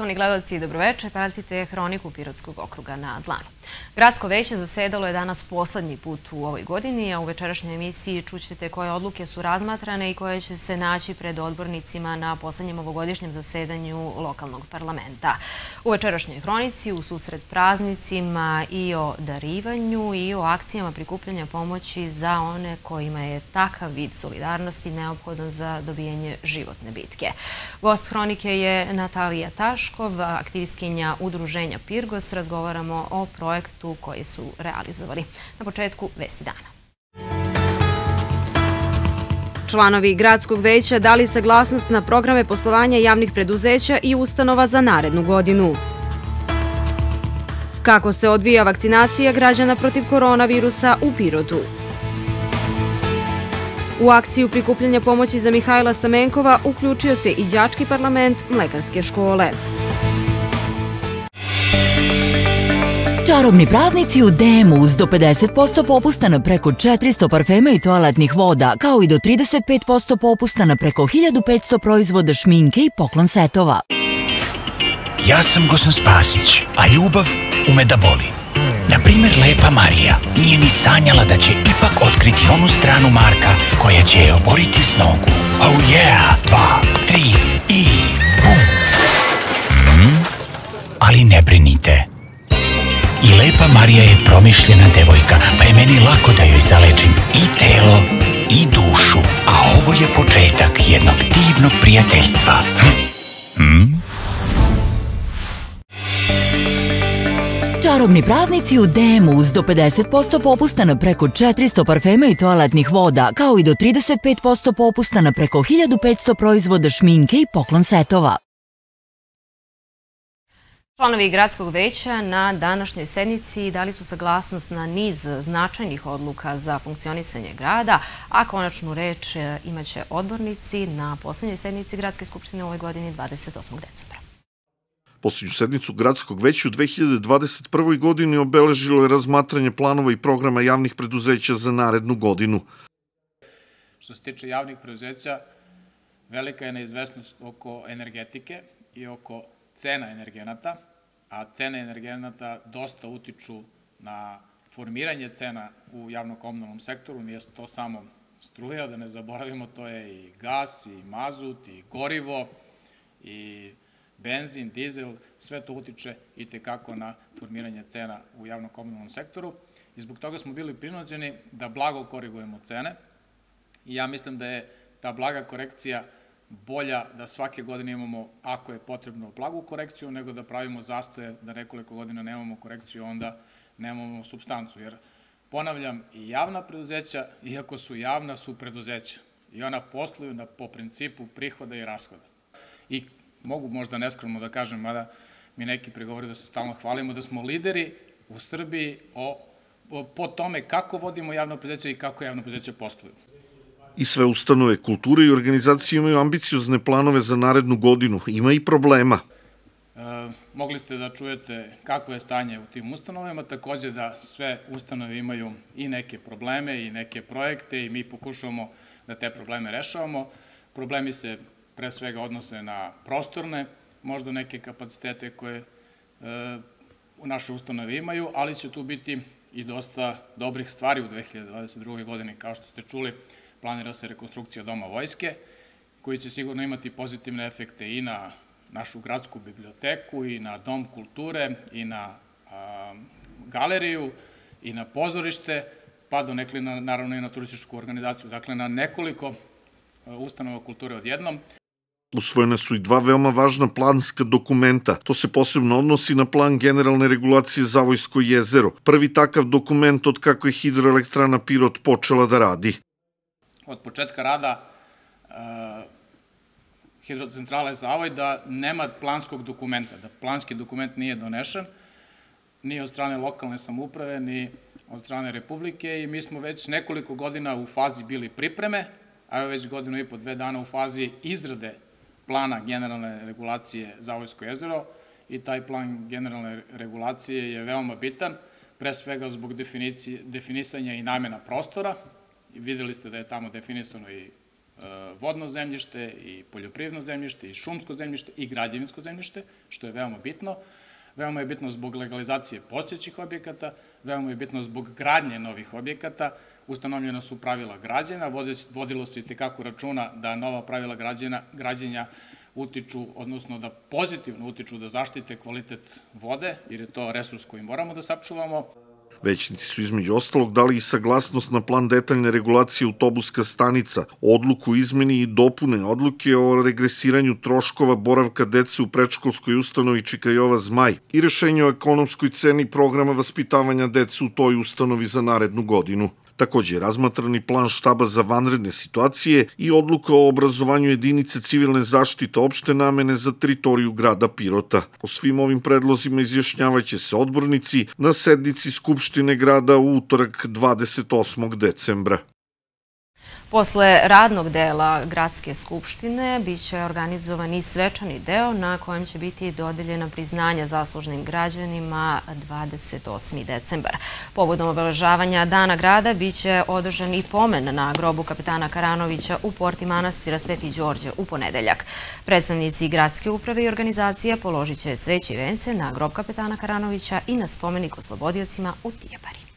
Poštovani gledalci, dobroveče. Pratite Hroniku Pirotskog okruga na Dlanu. Gradsko veće zasedalo je danas poslednji put u ovoj godini, a u večerašnjoj emisiji čućete koje odluke su razmatrane i koje će se naći pred odbornicima na poslednjem ovogodišnjem zasedanju lokalnog parlamenta. U večerašnjoj hronici, u susret praznicima i o darivanju i o akcijama prikupljanja pomoći za one kojima je takav vid solidarnosti neophodan za dobijanje životne bitke. Gost hronike je Natalija Taškov, aktivistkinja udruženja Pirgos. Razgovaramo o projektu koji su realizovali. Na početku Vesti dana. Članovi gradskog veća dali saglasnost na programe poslovanja javnih preduzeća i ustanova za narednu godinu. Kako se odvija vakcinacija građana protiv koronavirusa u Pirotu? U akciju prikupljanja pomoći za Mihajla Stamenkova uključio se i đački parlament Mlekarske škole. Čarobni praznici u DM-u uz do 50% popusta na preko 400 parfema i toaletnih voda, kao i do 35% popusta na preko 1500 proizvoda šminke i poklon setova. Ja sam Gosan Spasić, a ljubav ume da boli. Na primer, Lepa Marija nije ni sanjala da će ipak otkriti onu stranu Marka koja će je oboriti s nogu. Oh yeah! Dva, tri i bum! Mm? Ali ne brinite, I lepa Marija je promišljena devojka, pa je meni lako da joj zalečim i telo i dušu. A ovo je početak jednog divnog prijateljstva. Hm? Čarobni praznici u DM-u uz do 50% popusta na preko 400 parfema i toaletnih voda, kao i do 35% popusta na preko 1500 proizvoda šminke i poklon setova. Članovi gradskog veća na današnjoj sednici dali su saglasnost na niz značajnih odluka za funkcionisanje grada, a konačnu reč e, imaće odbornici na poslednjoj sednici Gradske skupštine u ovoj godini 28. decembra. Poslednju sednicu Gradskog veća u 2021. godini obeležilo je razmatranje planova i programa javnih preduzeća za narednu godinu. Što se tiče javnih preduzeća, velika je neizvestnost oko energetike i oko cena energenata a cene energenata dosta utiču na formiranje cena u javno-komunalnom sektoru, nije to samo struja, da ne zaboravimo, to je i gas, i mazut, i gorivo, i benzin, dizel, sve to utiče i tekako na formiranje cena u javno-komunalnom sektoru. I zbog toga smo bili prinuđeni da blago korigujemo cene. I ja mislim da je ta blaga korekcija bolja da svake godine imamo, ako je potrebno, blagu korekciju, nego da pravimo zastoje, da nekoliko godina nemamo korekciju, onda nemamo substancu. Jer, ponavljam, i javna preduzeća, iako su javna, su preduzeća. I ona posluju na, po principu prihoda i rashoda. I mogu možda neskromno da kažem, mada mi neki pregovori da se stalno hvalimo, da smo lideri u Srbiji o, o, po tome kako vodimo javno preduzeće i kako javno preduzeće posluju i sve ustanove kulture i organizacije imaju ambiciozne planove za narednu godinu. Ima i problema. E, mogli ste da čujete kako je stanje u tim ustanovama, takođe da sve ustanove imaju i neke probleme i neke projekte i mi pokušavamo da te probleme rešavamo. Problemi se pre svega odnose na prostorne, možda neke kapacitete koje e, u naše ustanove imaju, ali će tu biti i dosta dobrih stvari u 2022. godini, kao što ste čuli, planira se rekonstrukcija Doma vojske, koji će sigurno imati pozitivne efekte i na našu gradsku biblioteku, i na Dom kulture, i na galeriju, i na pozorište, pa do nekli na, naravno i na turističku organizaciju. Dakle, na nekoliko ustanova kulture odjednom. Usvojene su i dva veoma važna planska dokumenta. To se posebno odnosi na plan generalne regulacije Zavojsko jezero. Prvi takav dokument od kako je hidroelektrana Pirot počela da radi od početka rada uh, hidrocentrale Zavoj da nema planskog dokumenta, da planski dokument nije donešen, ni od strane lokalne samuprave, ni od strane Republike i mi smo već nekoliko godina u fazi bili pripreme, a evo već godinu i po dve dana u fazi izrade plana generalne regulacije Zavojsko jezero i taj plan generalne regulacije je veoma bitan, pre svega zbog definisanja i namena prostora, videli ste da je tamo definisano i vodno zemljište i poljoprivredno zemljište i šumsko zemljište i građevinsko zemljište, što je veoma bitno. Veoma je bitno zbog legalizacije postojećih objekata, veoma je bitno zbog gradnje novih objekata, ustanovljena su pravila građena, vodilo se i tekako računa da nova pravila građena, građenja utiču, odnosno da pozitivno utiču da zaštite kvalitet vode, jer je to resurs koji moramo da sačuvamo. Većnici su između ostalog dali i saglasnost na plan detaljne regulacije autobuska stanica, odluku izmeni i dopune odluke o regresiranju troškova boravka dece u prečkolskoj ustanovi Čikajova Zmaj i rešenje o ekonomskoj ceni programa vaspitavanja dece u toj ustanovi za narednu godinu. Takođe je razmatrani plan štaba za vanredne situacije i odluka o obrazovanju jedinice civilne zaštite opšte namene za teritoriju grada Pirota. O svim ovim predlozima izjašnjavaće se odbornici na sednici Skupštine grada u utorak 28. decembra. Posle radnog dela Gradske skupštine biće organizovan i svečani deo na kojem će biti dodeljena priznanja zaslužnim građanima 28. decembar. Povodom obeležavanja Dana grada biće održan i pomen na grobu kapitana Karanovića u porti manastira Sveti Đorđe u ponedeljak. Predstavnici gradske uprave i organizacije položit će cveće i vence na grob kapitana Karanovića i na spomenik oslobodiocima u Tijepari.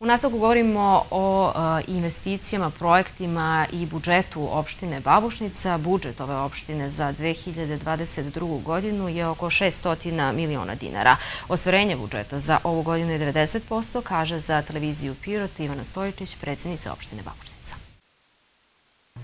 U nastavku govorimo o e, investicijama, projektima i budžetu opštine Babušnica. Budžet ove opštine za 2022. godinu je oko 600 miliona dinara. Ostvarenje budžeta za ovu godinu je 90%, kaže za televiziju Pirot Ivana Stojičić, predsjednica opštine Babušnica.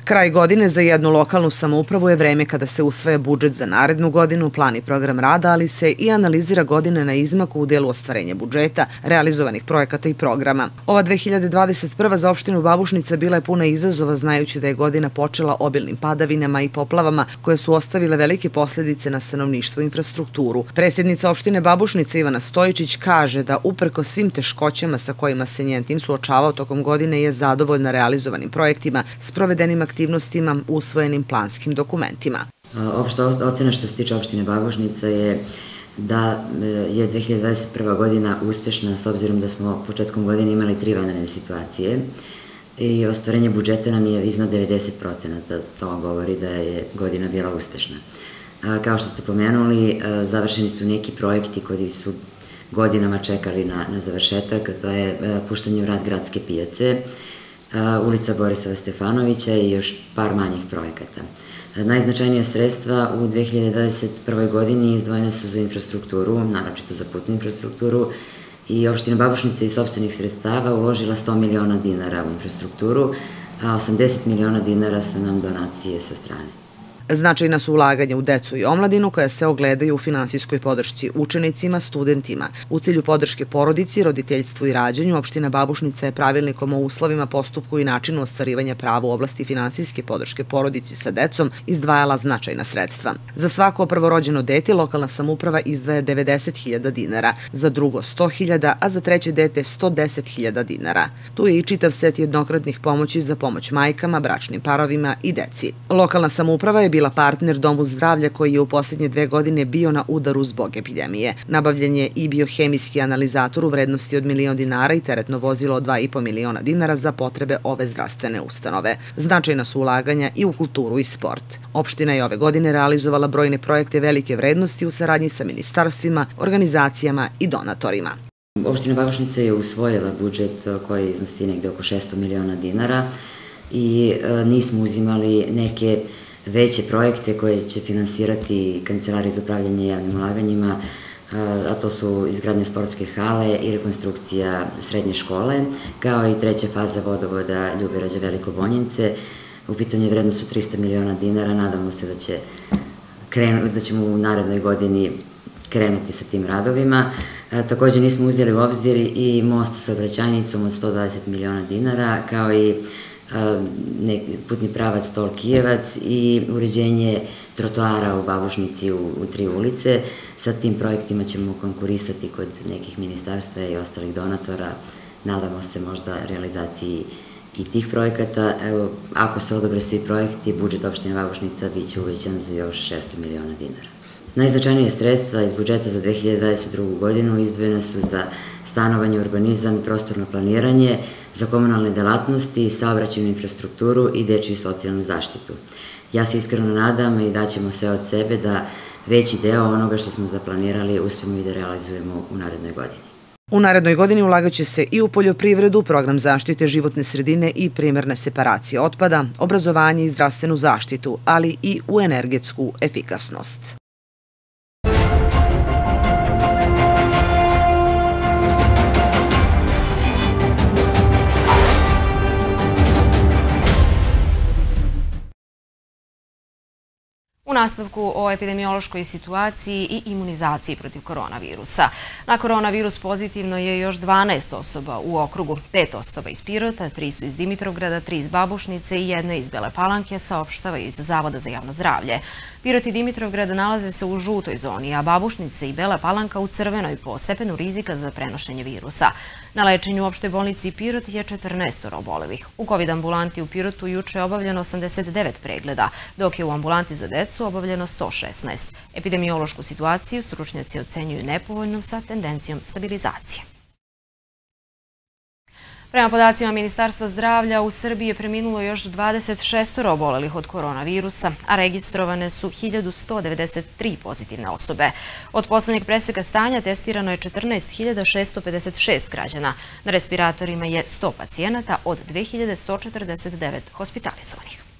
Kraj godine za jednu lokalnu samoupravu je vreme kada se usvaja budžet za narednu godinu, plan i program rada, ali se i analizira godine na izmaku u delu ostvarenja budžeta, realizovanih projekata i programa. Ova 2021. za opštinu Babušnica bila je puna izazova znajući da je godina počela obilnim padavinama i poplavama koje su ostavile velike posledice na stanovništvo i infrastrukturu. Presjednica opštine Babušnica Ivana Stojičić kaže da uprko svim teškoćama sa kojima se njen tim suočavao tokom godine je zadovoljna realizovanim projektima, sprovedenim aktivnostima aktivnostima usvojenim planskim dokumentima. Opšta ocena što se tiče opštine Babušnica je da e, je 2021. godina uspešna s obzirom da smo početkom godine imali tri vanredne situacije i ostvarenje budžeta nam je iznad 90%. To govori da je godina bila uspešna. Kao što ste pomenuli, e, završeni su neki projekti koji su godinama čekali na, na završetak, to je e, puštanje u rad gradske pijace, ulica Borisova Stefanovića i još par manjih projekata. Najznačajnija sredstva u 2021. godini izdvojene su za infrastrukturu, naročito za putnu infrastrukturu, i opština Babušnica iz sobstvenih sredstava uložila 100 miliona dinara u infrastrukturu, a 80 miliona dinara su nam donacije sa strane. Značajna su ulaganja u decu i omladinu koja se ogledaju u finansijskoj podršci učenicima, studentima. U cilju podrške porodici, roditeljstvu i rađanju, opština Babušnica je pravilnikom o uslovima, postupku i načinu ostvarivanja prava u oblasti finansijske podrške porodici sa decom izdvajala značajna sredstva. Za svako prvorođeno dete lokalna samuprava izdvaja 90.000 dinara, za drugo 100.000, a za treće dete 110.000 dinara. Tu je i čitav set jednokratnih pomoći za pomoć majkama, bračnim parovima i deci. Lokalna samuprava je bila partner Domu zdravlja koji je u poslednje dve godine bio na udaru zbog epidemije. Nabavljen je i biohemijski analizator u vrednosti od milion dinara i teretno vozilo od 2,5 miliona dinara za potrebe ove zdravstvene ustanove. Značajna su ulaganja i u kulturu i sport. Opština je ove godine realizovala brojne projekte velike vrednosti u saradnji sa ministarstvima, organizacijama i donatorima. Opština Babušnica je usvojila budžet koji iznosi negde oko 600 miliona dinara i e, nismo uzimali neke veće projekte koje će finansirati Kancelarije za upravljanje javnim ulaganjima, a to su izgradnja sportske hale i rekonstrukcija srednje škole, kao i treća faza vodovoda Ljubirađa Veliko Bonjince. U pitanju je vrednost su 300 miliona dinara, nadamo se da, će krenu, da ćemo u narednoj godini krenuti sa tim radovima. takođe nismo uzeli u obzir i most sa obraćajnicom od 120 miliona dinara, kao i putni pravac Tol Kijevac i uređenje trotoara u Babušnici u, u tri ulice. Sa tim projektima ćemo konkurisati kod nekih ministarstva i ostalih donatora. Nadamo se možda realizaciji i tih projekata. Evo, ako se odobre svi projekti, budžet opštine Babušnica biće uvećan za još 600 miliona dinara. Najznačajnije sredstva iz budžeta za 2022. godinu izdvojene su za stanovanje, urbanizam i prostorno planiranje, za komunalne delatnosti, saobraćajnu infrastrukturu i dečiju socijalnu zaštitu. Ja se iskreno nadam i daćemo sve od sebe da veći deo onoga što smo zaplanirali uspemo i da realizujemo u narednoj godini. U narednoj godini ulagaće se i u poljoprivredu, program zaštite životne sredine i primerne separacije otpada, obrazovanje i zdravstvenu zaštitu, ali i u energetsku efikasnost. Nastavku o epidemiološkoj situaciji i imunizaciji protiv koronavirusa. Na koronavirus pozitivno je još 12 osoba u okrugu. Pet osoba iz Pirota, tri su iz Dimitrovgrada, tri iz Babušnice i jedna iz Bele Palanke, saopštava iz Zavoda za javno zdravlje. Pirot i Dimitrovgrad nalaze se u žutoj zoni, a Babušnice i Bela Palanka u crvenoj po stepenu rizika za prenošenje virusa. Na lečenju u opštoj bolnici Pirot je 14 obolelih. U COVID ambulanti u Pirotu juče je obavljeno 89 pregleda, dok je u ambulanti za decu obavljeno 116. Epidemiološku situaciju stručnjaci ocenjuju nepovoljnom sa tendencijom stabilizacije. Prema podacima Ministarstva zdravlja, u Srbiji je preminulo još 26 obolelih od koronavirusa, a registrovane su 1193 pozitivne osobe. Od poslednjeg preseka stanja testirano je 14.656 građana. Na respiratorima je 100 pacijenata od 2149 hospitalizovanih.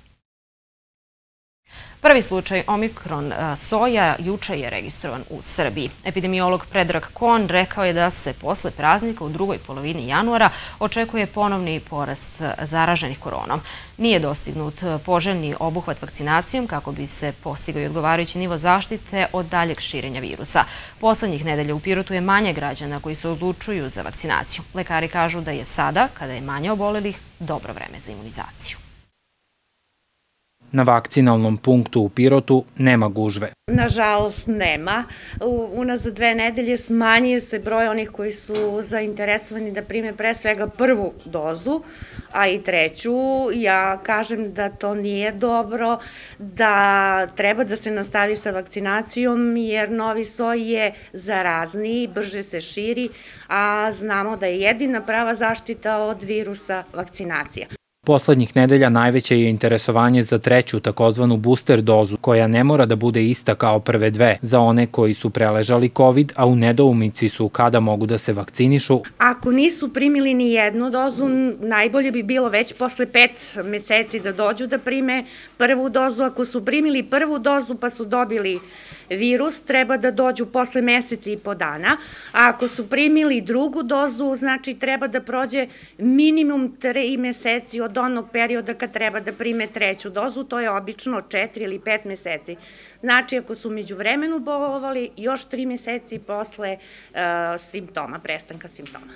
Prvi slučaj Omikron soja juče je registrovan u Srbiji. Epidemiolog Predrag Kon rekao je da se posle praznika u drugoj polovini januara očekuje ponovni porast zaraženih koronom. Nije dostignut poželjni obuhvat vakcinacijom kako bi se postigao i odgovarajući nivo zaštite od daljeg širenja virusa. Poslednjih nedelja u Pirotu je manje građana koji se odlučuju za vakcinaciju. Lekari kažu da je sada, kada je manje obolelih, dobro vreme za imunizaciju. Na vakcinalnom punktu u Pirotu nema gužve. Nažalost nema. Unazad dve nedelje smanjuje se broj onih koji su zainteresovani da prime pre svega prvu dozu, a i treću. Ja kažem da to nije dobro, da treba da se nastavi sa vakcinacijom jer novi soj je zarazniji, brže se širi, a znamo da je jedina prava zaštita od virusa vakcinacija. Poslednjih nedelja najveće je interesovanje za treću takozvanu booster dozu, koja ne mora da bude ista kao prve dve za one koji su preležali COVID, a u nedoumici su kada mogu da se vakcinišu. Ako nisu primili ni jednu dozu, najbolje bi bilo već posle pet meseci da dođu da prime prvu dozu. Ako su primili prvu dozu pa su dobili virus, treba da dođu posle meseci i po dana, a ako su primili drugu dozu, znači treba da prođe minimum tri meseci od onog perioda kad treba da prime treću dozu, to je obično četiri ili pet meseci. Znači, ako su među vremenu bolovali, još tri meseci posle uh, simptoma, prestanka simptoma.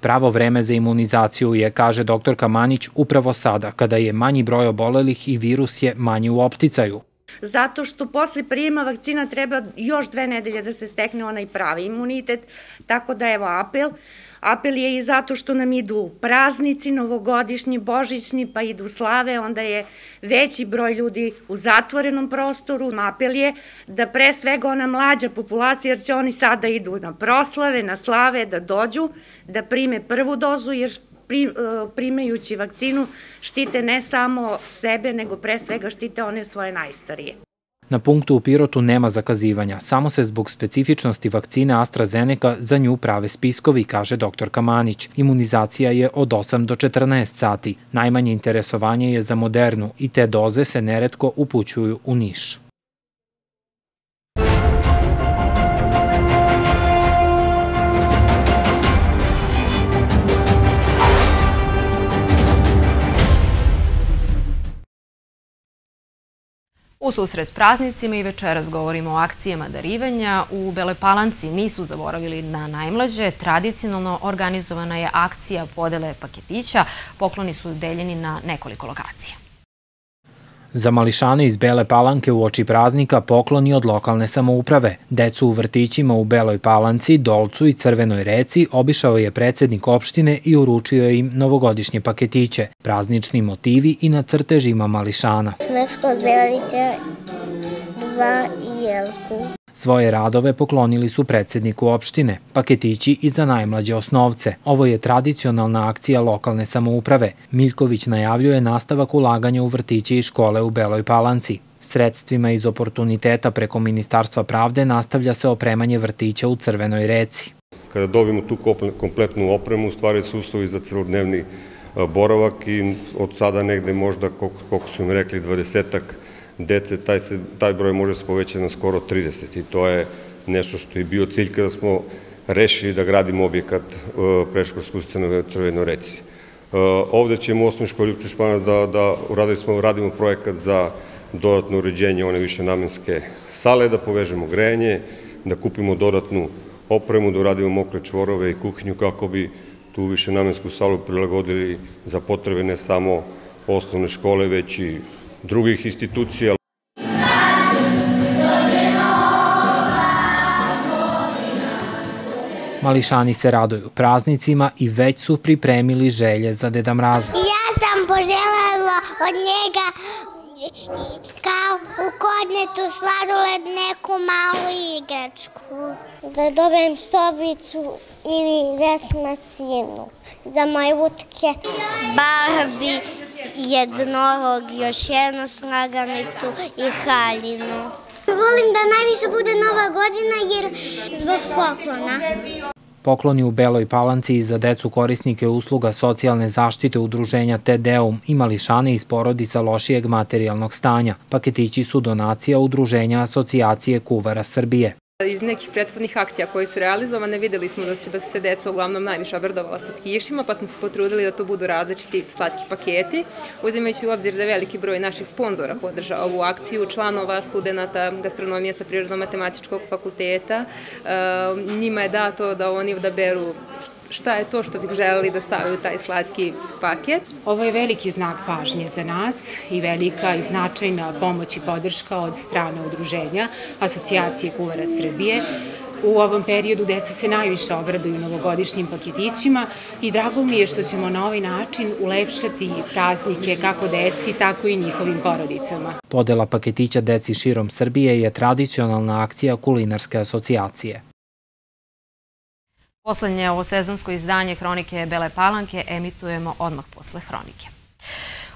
Pravo vreme za imunizaciju je, kaže doktorka Manić, upravo sada, kada je manji broj obolelih i virus je manji u opticaju zato što posle prijema vakcina treba još dve nedelje da se stekne onaj pravi imunitet, tako da evo apel. Apel je i zato što nam idu praznici, novogodišnji, božićni, pa idu slave, onda je veći broj ljudi u zatvorenom prostoru. Apel je da pre svega ona mlađa populacija, jer će oni sada idu na proslave, na slave, da dođu, da prime prvu dozu, jer primajući vakcinu štite ne samo sebe, nego pre svega štite one svoje najstarije. Na punktu u Pirotu nema zakazivanja, samo se zbog specifičnosti vakcine AstraZeneca za nju prave spiskovi, kaže dr. Kamanić. Imunizacija je od 8 do 14 sati. Najmanje interesovanje je za modernu i te doze se neretko upućuju u Niš. U susret praznicima i večeras govorimo o akcijama darivanja. U Beloj Palanci nisu zaboravili na najmlađe. Tradicionalno organizovana je akcija podele paketića. Pokloni su deljeni na nekoliko lokacija. Za mališane iz Bele Palanke u oči praznika pokloni od lokalne samouprave. Decu u vrtićima u Beloj Palanci, Dolcu i Crvenoj reci obišao je predsednik opštine i uručio im novogodišnje paketiće, praznični motivi i na crtežima mališana. Smesko Belića, dva i jelku. Svoje radove poklonili su predsedniku opštine, paketići i za najmlađe osnovce. Ovo je tradicionalna akcija lokalne samouprave. Miljković najavljuje nastavak ulaganja u vrtiće i škole u Beloj Palanci. Sredstvima iz oportuniteta preko Ministarstva pravde nastavlja se opremanje vrtića u Crvenoj reci. Kada dobijemo tu kompletnu opremu, stvari su uslovi za celodnevni boravak i od sada negde možda, koliko su mi rekli, dvadesetak dece, taj, se, taj broj može se povećati na skoro 30 i to je nešto što je bio cilj kada smo rešili da gradimo objekat preškolske ustanove u Crvenoj reci. Ovde ćemo u osnovnoj školi u Čušpanac da, da uradili smo, radimo projekat za dodatno uređenje one više namenske sale, da povežemo grejanje, da kupimo dodatnu opremu, da uradimo mokre čvorove i kuhinju kako bi tu više namensku salu prilagodili za potrebe ne samo osnovne škole, već i drugih institucija. Mališani se raduju praznicima i već su pripremili želje za Deda Mraza. Ja sam poželjela od njega kao u kodnetu sladoled neku malu igračku. Da dobijem sobicu ili vesmasinu za moje utke. Barbie, jednorog, još jednu slaganicu i haljinu. Volim da najviše bude nova godina jer zbog poklona. Pokloni u Beloj Palanci za decu korisnike usluga socijalne zaštite udruženja TDEUM i mališane iz porodica lošijeg materijalnog stanja. Paketići su donacija udruženja Asocijacije kuvara Srbije. Iz nekih prethodnih akcija koje su realizovane videli smo da da se deca uglavnom najviše obradovala slatkišima, pa smo se potrudili da to budu različiti slatki paketi, uzimajući u obzir da veliki broj naših sponzora podrža ovu akciju, članova, studenta gastronomije sa Prirodno-matematičkog fakulteta. Njima je dato da oni odaberu šta je to što bih želeli da stavaju taj slatki paket. Ovo je veliki znak pažnje za nas i velika i značajna pomoć i podrška od strane udruženja Asocijacije kuvara Srbije. U ovom periodu deca se najviše obraduju novogodišnjim paketićima i drago mi je što ćemo na ovaj način ulepšati praznike kako deci, tako i njihovim porodicama. Podela paketića deci širom Srbije je tradicionalna akcija Kulinarske asocijacije. Poslednje ovo sezonsko izdanje Hronike Bele Palanke emitujemo odmah posle Hronike.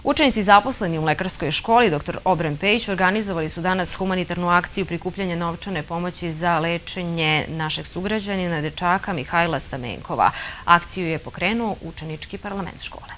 Učenici zaposleni u lekarskoj školi dr. Obren Pejić organizovali su danas humanitarnu akciju prikupljanja novčane pomoći za lečenje našeg sugrađanina dečaka Mihajla Stamenkova. Akciju je pokrenuo učenički parlament škole.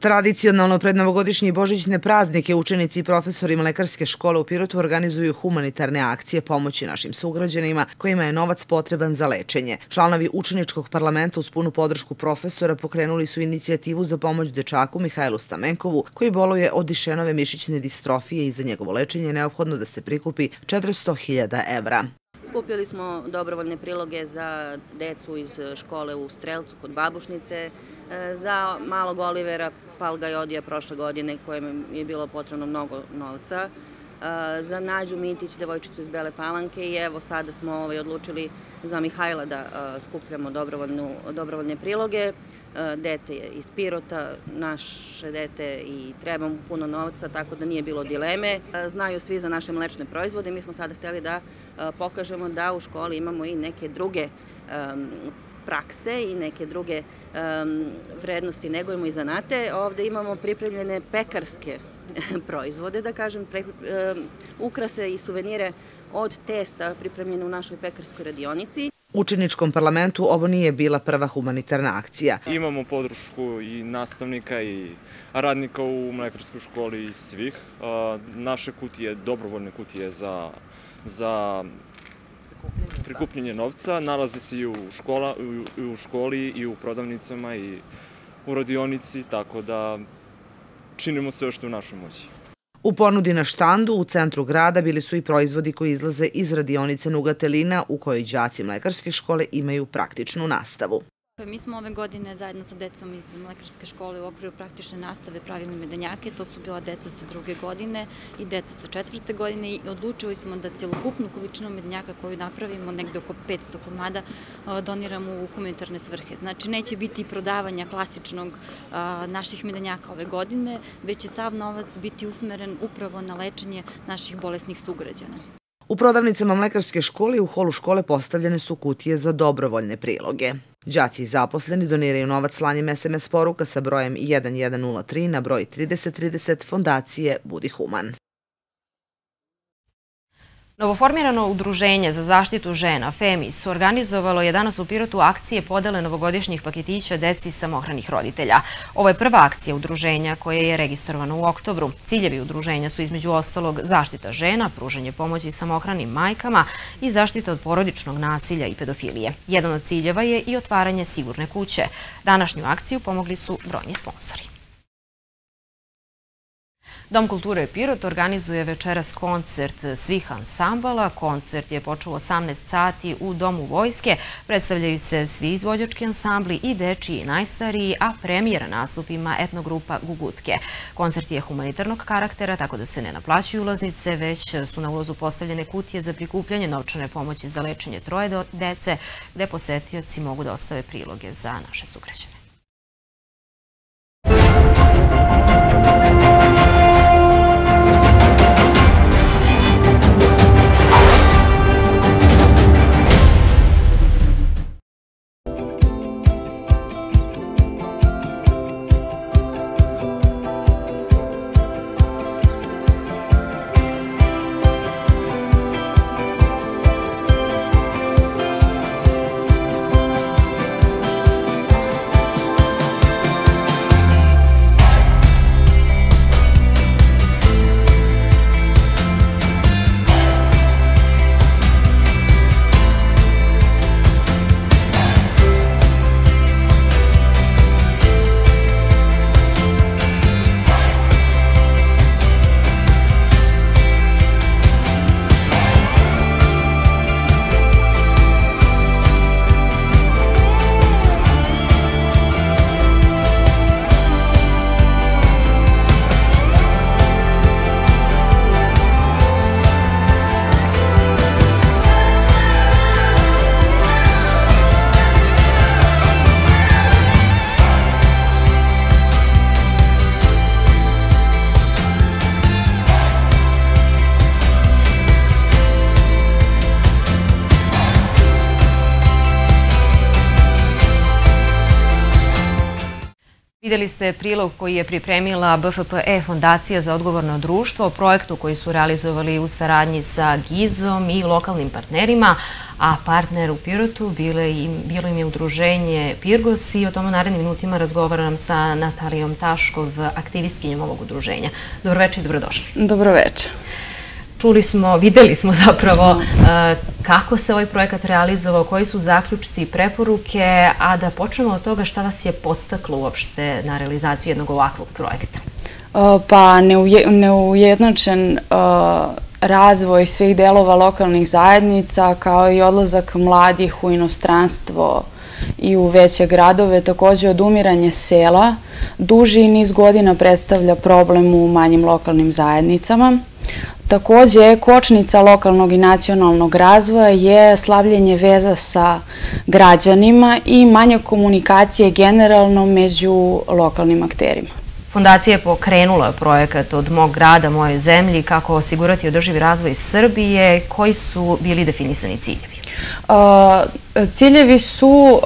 Tradicionalno pred novogodišnji božićne praznike učenici i profesori lekarske škole u Pirotu organizuju humanitarne akcije pomoći našim sugrađanima kojima je novac potreban za lečenje. Članovi učeničkog parlamenta uz punu podršku profesora pokrenuli su inicijativu za pomoć dečaku Mihajlu Stamenkovu koji boluje od dišenove mišićne distrofije i za njegovo lečenje je neophodno da se prikupi 400.000 evra. Skupljali smo dobrovoljne priloge za decu iz škole u Strelcu kod Babušnice, za malog Olivera Palga Jodija prošle godine kojem je bilo potrebno mnogo novca, za Nađu Mitić, devojčicu iz Bele Palanke i evo sada smo ovaj, odlučili za Mihajla da skupljamo dobrovoljne priloge. Dete je iz Pirota, naše dete i treba mu puno novca, tako da nije bilo dileme. Znaju svi za naše mlečne proizvode, mi smo sada hteli da pokažemo da u školi imamo i neke druge prakse i neke druge vrednosti negujemo i zanate. Ovde imamo pripremljene pekarske proizvode, da kažem, ukrase i suvenire od testa pripremljene u našoj pekarskoj radionici. Učeničkom parlamentu ovo nije bila prva humanitarna akcija. Imamo podršku i nastavnika i radnika u mlekarskoj školi i svih. Naše kutije, dobrovoljne kutije za, za prikupljanje novca nalaze se i u, škola, i u školi i u prodavnicama i u radionici, tako da činimo sve što je u našoj moći. U ponudi na štandu u centru grada bili su i proizvodi koji izlaze iz radionice Nugatelina u kojoj đaci mlekarske škole imaju praktičnu nastavu. Mi smo ove godine zajedno sa decom iz mlekarske škole u okviru praktične nastave pravili medenjake, to su bila deca sa druge godine i deca sa četvrte godine i odlučili smo da celokupnu količinu medenjaka koju napravimo, negde oko 500 komada, doniramo u humanitarne svrhe. Znači neće biti prodavanja klasičnog naših medenjaka ove godine, već će sav novac biti usmeren upravo na lečenje naših bolesnih sugrađana. U prodavnicama mlekarske škole i u holu škole postavljene su kutije za dobrovoljne priloge. Đaci i zaposleni doniraju novac slanjem SMS poruka sa brojem 1103 na broj 3030 Fondacije Budi Human. Novoformirano udruženje za zaštitu žena, FEMIS, organizovalo je danas u Pirotu akcije podele novogodišnjih paketića deci samohranih roditelja. Ovo je prva akcija udruženja koja je registrovana u oktobru. Ciljevi udruženja su između ostalog zaštita žena, pružanje pomoći samohranim majkama i zaštita od porodičnog nasilja i pedofilije. Jedan od ciljeva je i otvaranje sigurne kuće. Današnju akciju pomogli su brojni sponsori. Dom kulture Pirot organizuje večeras koncert svih ansambala. Koncert je počeo 18 sati u Domu vojske. Predstavljaju se svi izvođački ansambli i dečiji i najstariji, a premijera nastup ima etnogrupa Gugutke. Koncert je humanitarnog karaktera, tako da se ne naplaćuju ulaznice, već su na ulazu postavljene kutije za prikupljanje novčane pomoći za lečenje troje dece, gde posetioci mogu da ostave priloge za naše sugrađane. Ste prilog koji je pripremila BFPE Fondacija za odgovorno društvo o projektu koji su realizovali u saradnji sa Gizom i lokalnim partnerima, a partner u Pirotu bilo im, bilo im je udruženje Pirgos i o tom u narednim minutima razgovaram sa Natalijom Taškov, aktivistkinjom ovog udruženja. Dobroveče i dobrodošli. Dobroveče. Čuli smo, videli smo zapravo e, kako se ovaj projekat realizovao, koji su zaključci i preporuke, a da počnemo od toga šta vas je postaklo uopšte na realizaciju jednog ovakvog projekta. E, pa neujednačen e, razvoj svih delova lokalnih zajednica kao i odlazak mladih u inostranstvo i u veće gradove, takođe odumiranje sela, duži niz godina predstavlja problem u manjim lokalnim zajednicama. Takođe, kočnica lokalnog i nacionalnog razvoja je slavljenje veza sa građanima i manja komunikacije generalno među lokalnim akterima. Fondacija je pokrenula projekat od mog grada, moje zemlji, kako osigurati održivi razvoj Srbije, koji su bili definisani ciljevi? Ciljevi su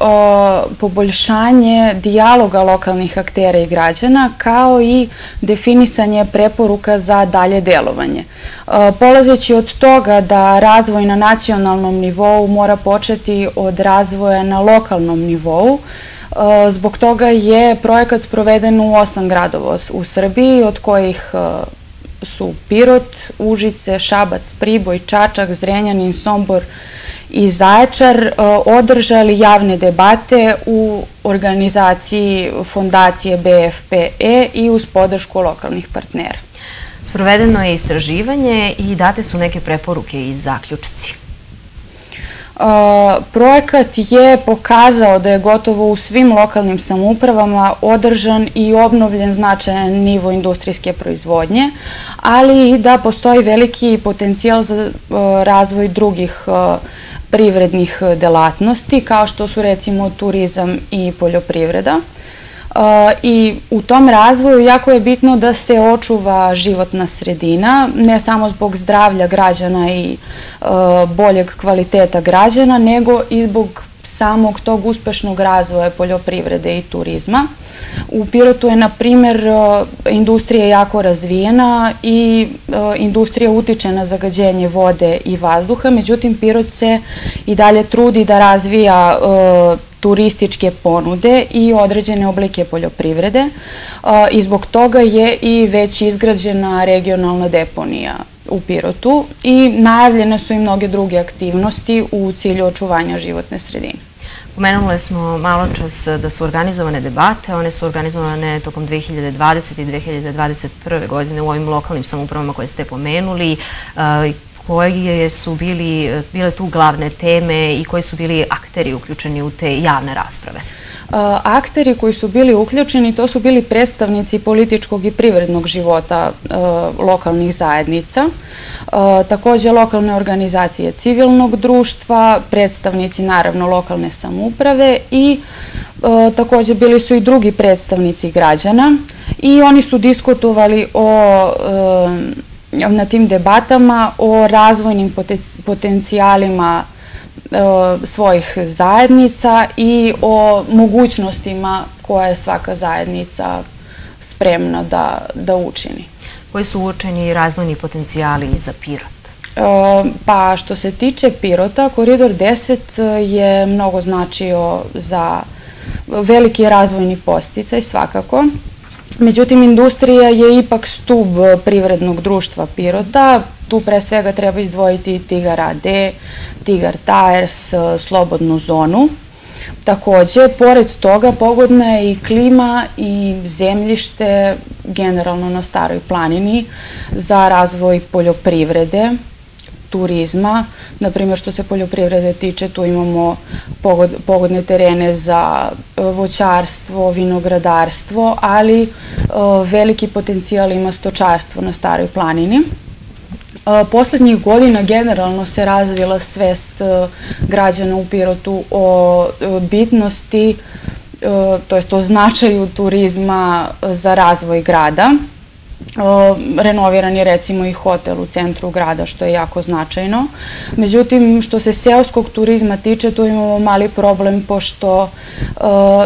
poboljšanje dijaloga lokalnih aktera i građana kao i definisanje preporuka za dalje delovanje. Polazeći od toga da razvoj na nacionalnom nivou mora početi od razvoja na lokalnom nivou, Zbog toga je projekat sproveden u osam gradova u Srbiji, od kojih su Pirot, Užice, Šabac, Priboj, Čačak, Zrenjanin, Sombor, i Zaječar e, održali javne debate u organizaciji fondacije BFPE i uz podršku lokalnih partnera. Sprovedeno je istraživanje i date su neke preporuke i zaključci. Uh, projekat je pokazao da je gotovo u svim lokalnim samoupravama održan i obnovljen značajan nivo industrijske proizvodnje, ali i da postoji veliki potencijal za uh, razvoj drugih uh, privrednih delatnosti, kao što su recimo turizam i poljoprivreda. i u tom razvoju jako je bitno da se očuva životna sredina, ne samo zbog zdravlja građana i boljeg kvaliteta građana, nego i zbog samog tog uspešnog razvoja poljoprivrede i turizma. U Pirotu je, na primjer, industrija jako razvijena i industrija utiče na zagađenje vode i vazduha, međutim Pirot se i dalje trudi da razvija turističke ponude i određene oblike poljoprivrede i zbog toga je i već izgrađena regionalna deponija u Pirotu i najavljene su i mnoge druge aktivnosti u cilju očuvanja životne sredine. Pomenuli smo malo čas da su organizovane debate, one su organizovane tokom 2020. i 2021. godine u ovim lokalnim samupravama koje ste pomenuli koje su bili, bile tu glavne teme i koji su bili akteri uključeni u te javne rasprave? Akteri koji su bili uključeni, to su bili predstavnici političkog i privrednog života lokalnih zajednica, takođe lokalne organizacije civilnog društva, predstavnici naravno lokalne samuprave i takođe bili su i drugi predstavnici građana i oni su diskutovali o na tim debatama o razvojnim potencijalima e, svojih zajednica i o mogućnostima koje je svaka zajednica spremna da, da učini. Koji su uočeni razvojni potencijali za Pirot? Pa što se tiče Pirota, koridor 10 je mnogo značio za veliki razvojni posticaj svakako. Međutim, industrija je ipak stub privrednog društva Pirota. Tu pre svega treba izdvojiti Tigar AD, Tigar Tires, slobodnu zonu. Takođe, pored toga, pogodna je i klima i zemljište generalno na staroj planini za razvoj poljoprivrede, turizma. Naprimjer, što se poljoprivrede tiče, tu imamo pogodne terene za e, voćarstvo, vinogradarstvo, ali e, veliki potencijal ima stočarstvo na Staroj planini. E, poslednjih godina generalno se razvila svest građana u Pirotu o bitnosti, to jest o značaju turizma za razvoj grada. Renoviran je recimo i hotel u centru grada što je jako značajno. Međutim, što se seoskog turizma tiče, tu imamo mali problem pošto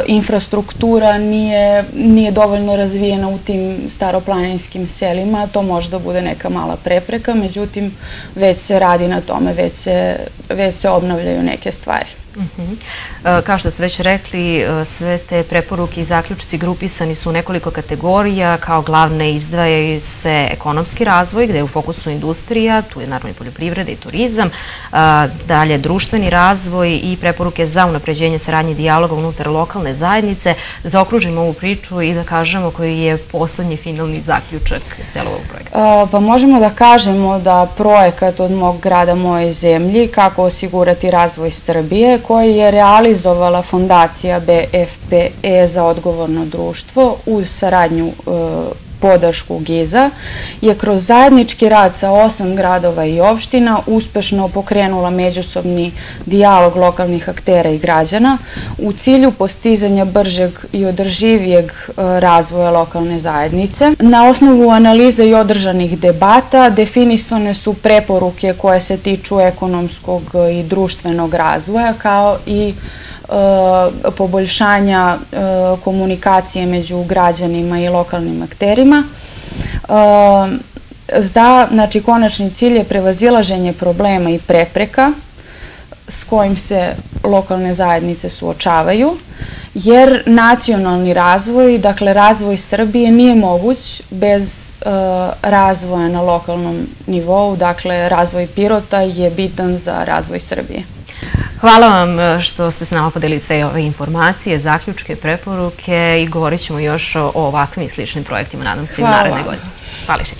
infrastruktura nije, nije dovoljno razvijena u tim staroplaninskim selima. To može da bude neka mala prepreka, međutim već se radi na tome, već se, već se obnavljaju neke stvari. Mhm. E, kao što ste već rekli, e, sve te preporuke i zaključci grupisani su u nekoliko kategorija. Kao glavne izdvajaju se ekonomski razvoj, gde je u fokusu industrija, tu je naravno i poljoprivreda i turizam, e, dalje društveni razvoj i preporuke za unapređenje saradnje dijaloga unutar lokalne zajednice. Zaokružimo ovu priču i da kažemo koji je poslednji finalni zaključak celog ovog projekta. Pa možemo da kažemo da projekat od mog grada Moje zemlji, kako osigurati razvoj Srbije, koji je realizovala fondacija BFPE za odgovorno društvo uz saradnju e, podršku GIZA, je kroz zajednički rad sa osam gradova i opština uspešno pokrenula međusobni dijalog lokalnih aktera i građana u cilju postizanja bržeg i održivijeg e, razvoja lokalne zajednice. Na osnovu analize i održanih debata definisane su preporuke koje se tiču ekonomskog i društvenog razvoja kao i poboljšanja e, komunikacije među građanima i lokalnim akterima. E, za, znači, konačni cilj je prevazilaženje problema i prepreka s kojim se lokalne zajednice suočavaju, jer nacionalni razvoj, dakle razvoj Srbije nije moguć bez uh, razvoja na lokalnom nivou, dakle razvoj Pirota je bitan za razvoj Srbije. Hvala vam e, što ste s nama podelili sve ove informacije, zaključke, preporuke i govorit ćemo još o ovakvim i sličnim projektima, nadam se, i naredne godine. Hvala še.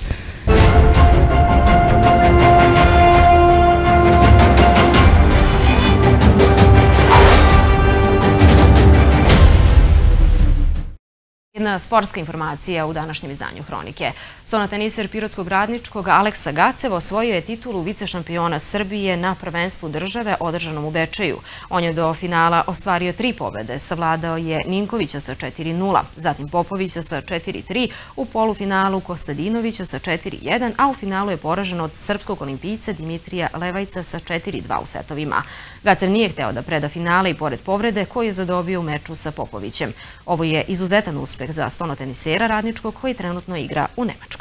Jedna sportska informacija u današnjem izdanju Hronike. Stonoteniser Pirotskog radničkog Aleksa Gaceva osvojio je titulu vice šampiona Srbije na prvenstvu države održanom u Bečeju. On je do finala ostvario tri pobede, savladao je Ninkovića sa 4-0, zatim Popovića sa 4-3, u polufinalu Kostadinovića sa 4-1, a u finalu je poražen od srpskog olimpijca Dimitrija Levajca sa 4-2 u setovima. Gacev nije hteo da preda finale i pored povrede koji je zadobio u meču sa Popovićem. Ovo je izuzetan uspeh za stonotenisera radničkog koji trenutno igra u Nemačkoj.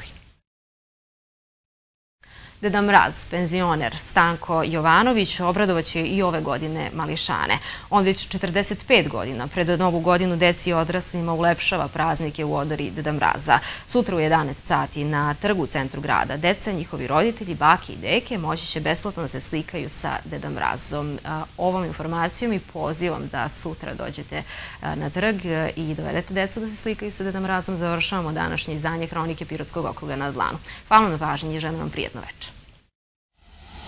Deda Mraz, penzioner Stanko Jovanović, obradovaće i ove godine mališane. On već 45 godina pred novu godinu deci i odraslima ulepšava praznike u odori Deda Mraza. Sutra u 11 sati na trgu u centru grada. Deca, njihovi roditelji, bake i deke moći će besplatno da se slikaju sa Deda Mrazom. Ovom informacijom i pozivam da sutra dođete na trg i dovedete decu da se slikaju sa Deda Mrazom. Završavamo današnje izdanje Hronike Pirotskog okruga na Dlanu. Hvala na pažnji i želim vam prijetno večer.